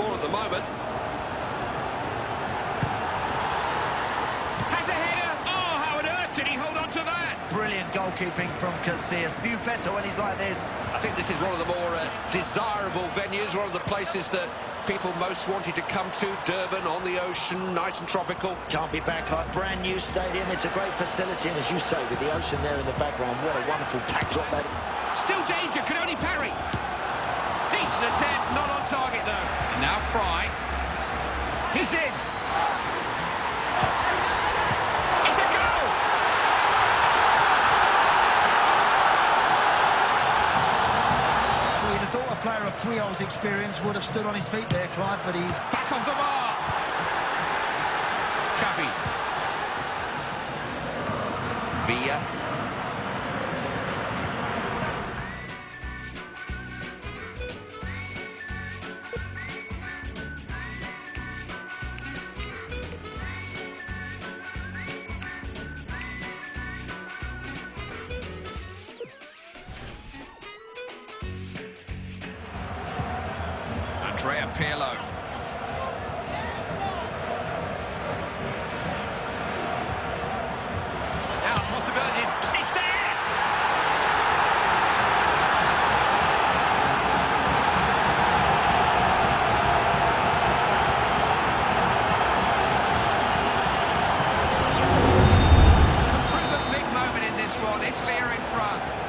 ball at the moment. Has a header. Oh, how on earth did he hold on to that? Brilliant goalkeeping from Casillas. Few better when he's like this. I think this is one of the more uh, desirable venues, one of the places that people most wanted to come to. Durban, on the ocean, nice and tropical. Can't be back hard. Brand new stadium. It's a great facility. And as you say, with the ocean there in the background, what a wonderful backdrop that is. Still danger Frei. He's in. It's a goal! We'd have thought a player of Puyol's experience would have stood on his feet there, Clive, but he's Back on the mark. Xavi. Villa. Pirlo. There! Proven big moment in this one. Italy are in front.